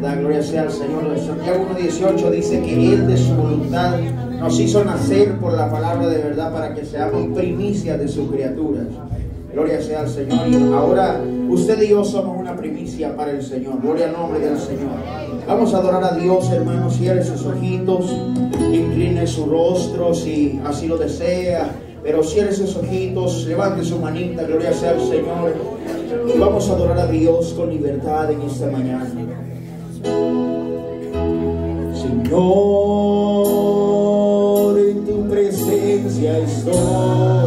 Gloria sea al Señor. Santiago 1.18 dice que Él de su voluntad nos hizo nacer por la palabra de verdad para que seamos primicias de sus criaturas. Gloria sea al Señor. Ahora usted y yo somos una primicia para el Señor. Gloria al nombre del Señor. Vamos a adorar a Dios, hermanos. Cierre sus ojitos, incline su rostro si así lo desea. Pero cierre sus ojitos, levante su manita, gloria sea al Señor. Y vamos a adorar a Dios con libertad en esta mañana. Señor, en tu presencia estoy.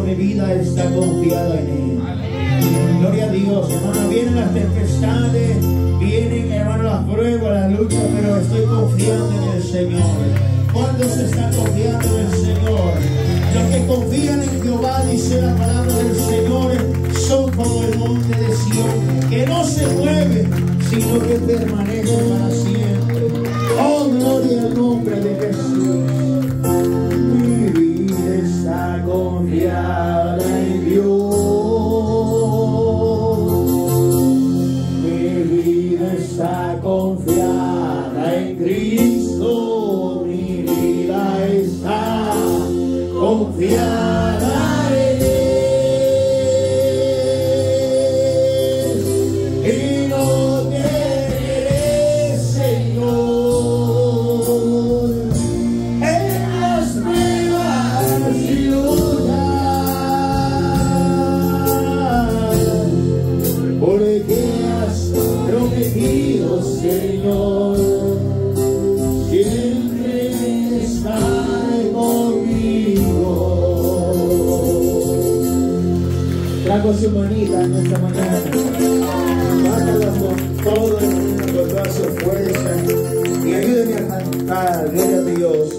Mi vida está confiada en Él. Gloria a Dios, hermano, vienen las tempestades, vienen, hermano, las pruebas, las luchas, pero estoy confiando en el Señor. ¿Cuándo se está confiando en el Señor? Los que confían en Jehová, dice la palabra del Señor, son como el monte de Sion, que no se mueve, sino que permanece para siempre. Oh, gloria al nombre de Jesús. Su manita en esta mañana. Bátala con todo, toda su fuerza. Y ayúdame a cantar, gloria a Dios.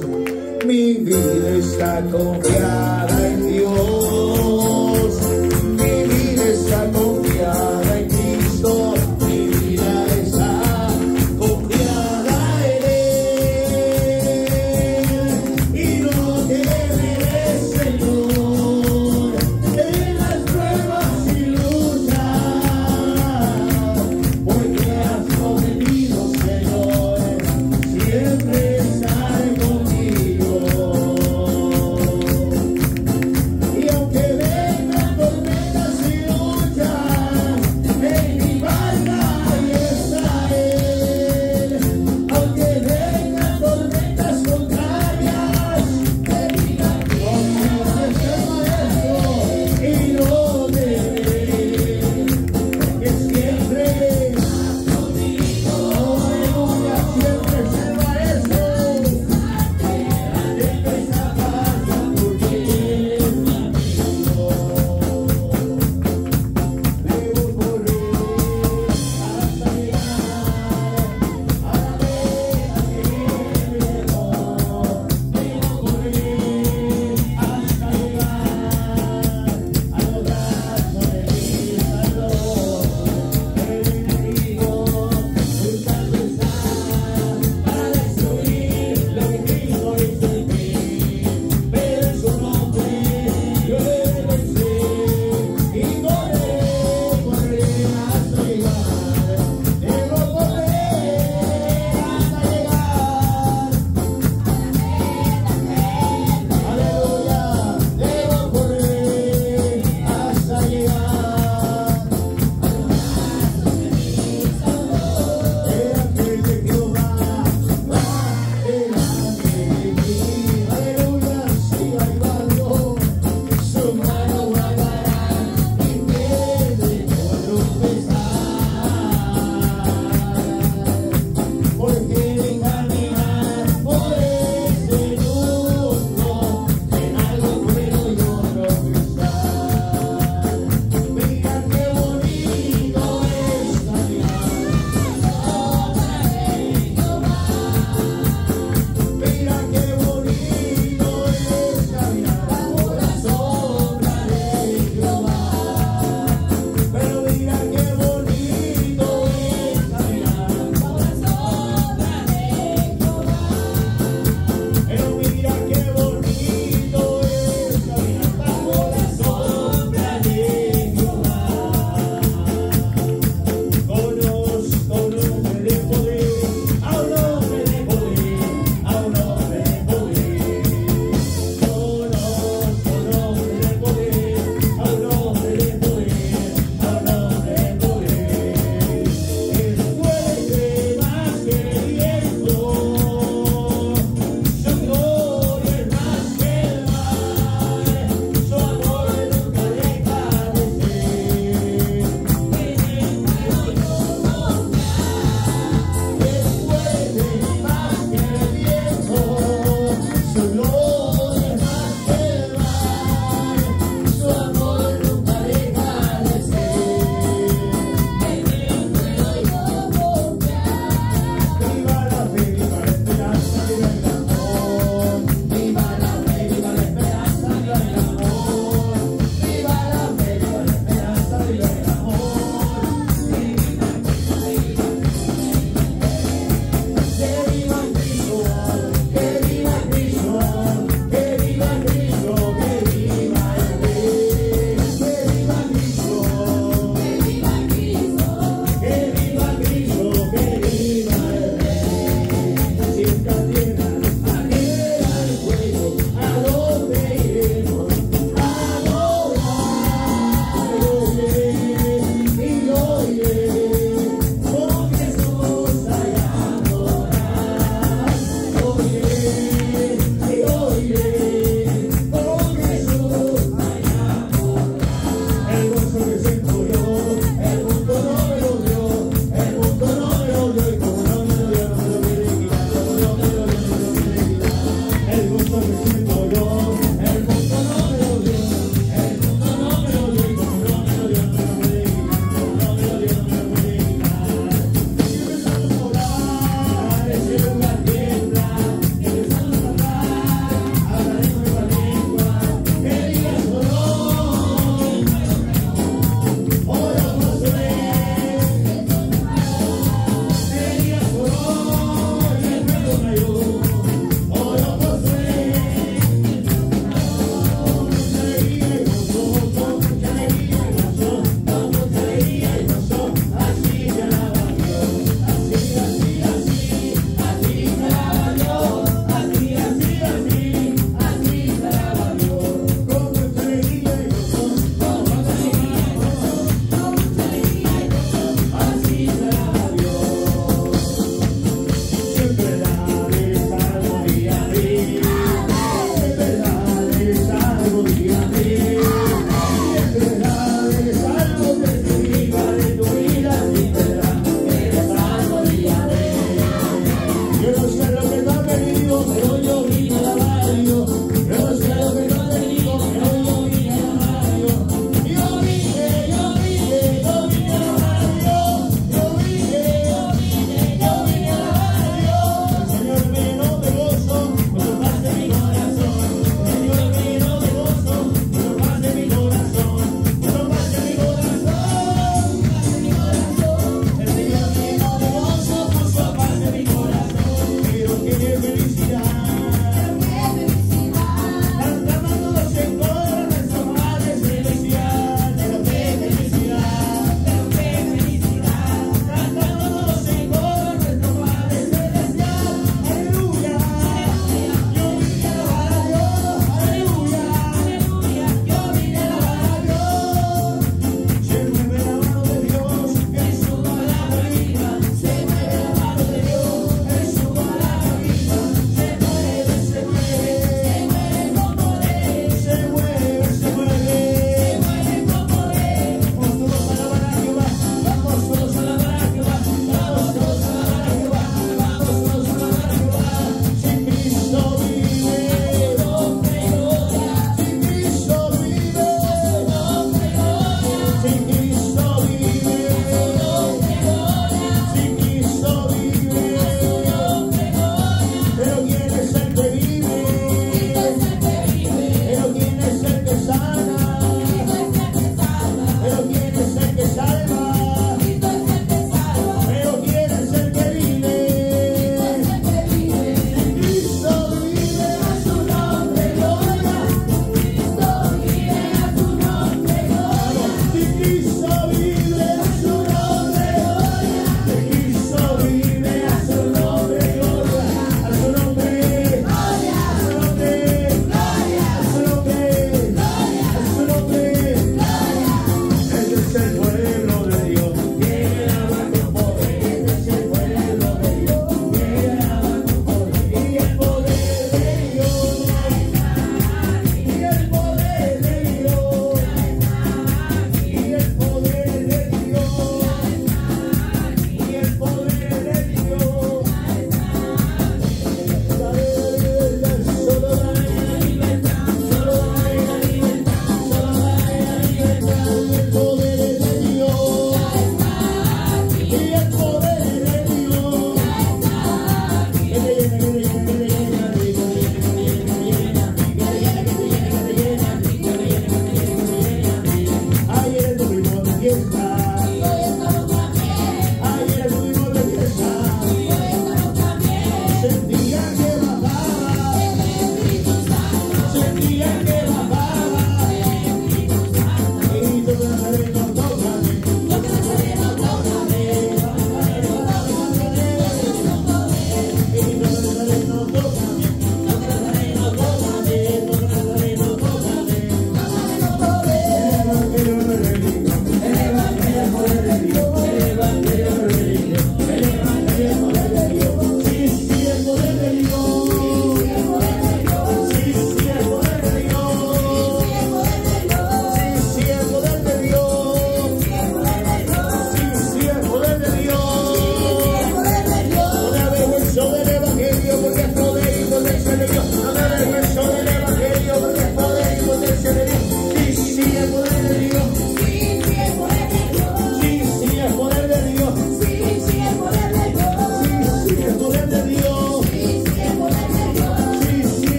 Mi vida está confiada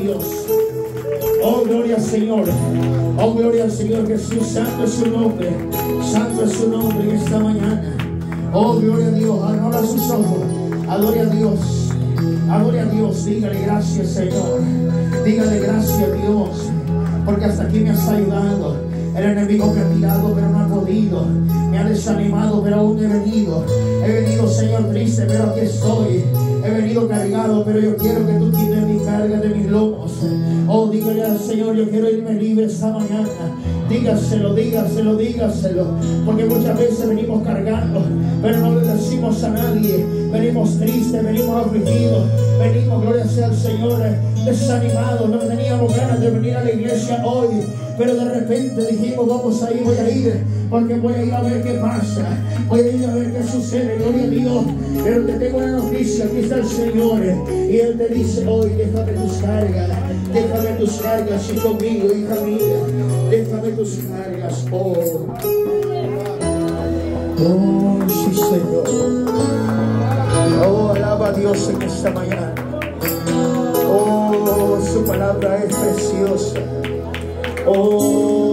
Dios. Oh, gloria al Señor. Oh, gloria al Señor Jesús. Santo es su nombre. Santo es su nombre en esta mañana. Oh, gloria a Dios. Abra sus ojos. Adore a Dios. Adore a Dios. Dígale gracias, Señor. Dígale gracias Dios. Porque hasta aquí me has ayudado. El enemigo me ha tirado, pero no ha podido. Me ha desanimado, pero aún. He venido, lomos. Oh, dígale al Señor, yo quiero irme libre esta mañana. Dígaselo, dígaselo, dígaselo. Porque muchas veces venimos cargando, pero no le decimos a nadie. Venimos tristes, venimos afligidos. Venimos, gloria sea al Señor, desanimados. No teníamos ganas de venir a la iglesia hoy. Pero de repente dijimos, vamos a ir, voy a ir. Porque voy a ir a ver qué pasa. Voy a ir a ver qué sucede, gloria a Dios. Pero te tengo una noticia, aquí está el Señor. Y Él te dice hoy, déjame tus cargas. Déjame tus cargas y conmigo, hija mía. Déjame tus cargas, oh. Oh, sí, Señor. Oh, alaba a Dios en esta mañana. Oh, su palabra es preciosa. Oh,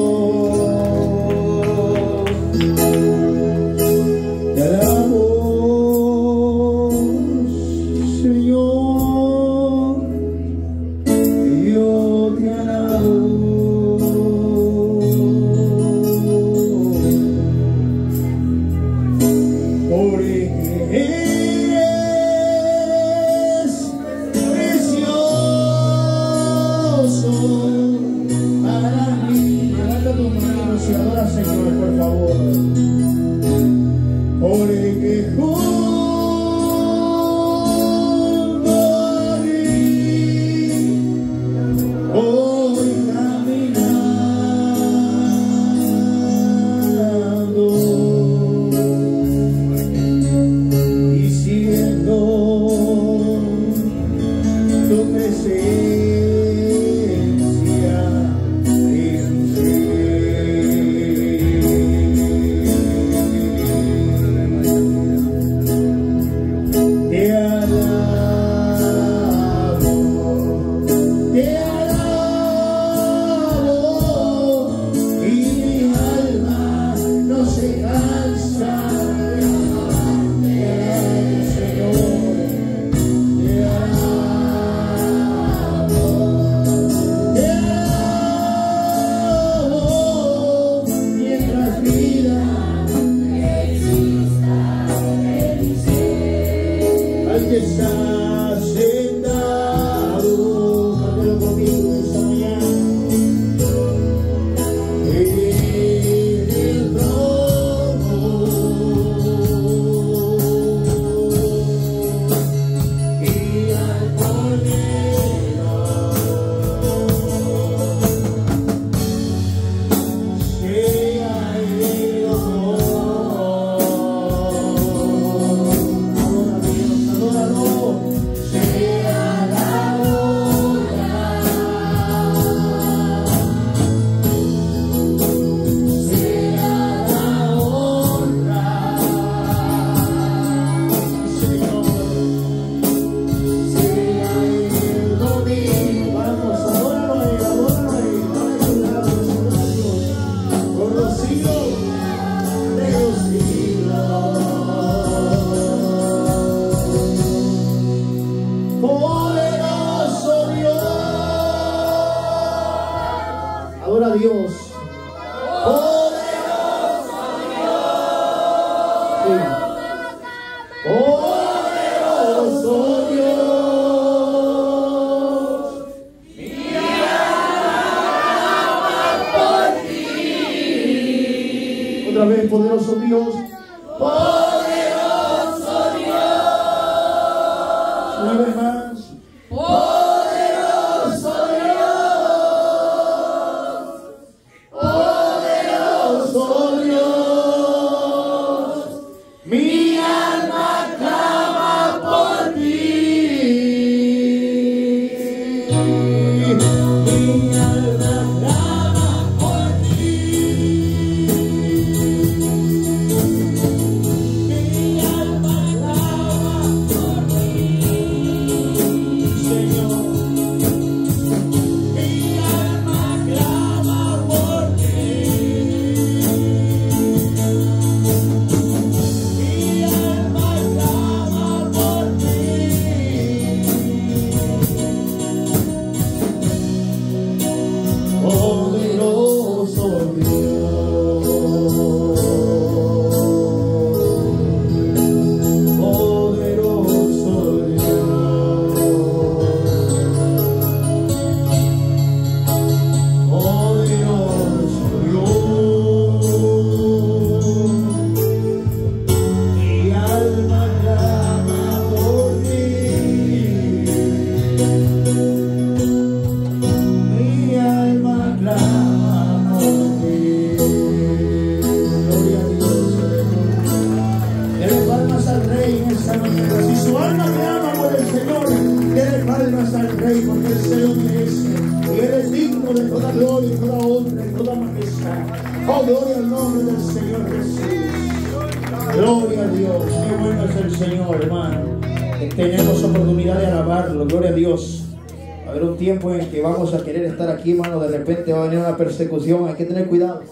repente va a venir una persecución, hay que tener cuidado.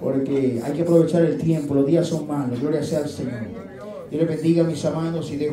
Porque hay que aprovechar el tiempo, los días son malos, gloria sea al Señor. Dios le bendiga a mis amados y dejo.